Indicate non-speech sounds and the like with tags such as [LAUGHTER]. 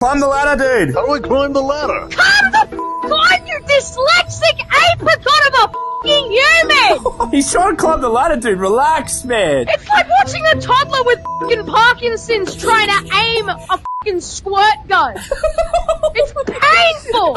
Climb the ladder, dude. How do I climb the ladder? Come the f- on, you dyslexic apricot of a f***ing human! [LAUGHS] He's trying to climb the ladder, dude. Relax, man. It's like watching a toddler with f***ing Parkinson's trying to aim a f***ing squirt gun. [LAUGHS] It's painful!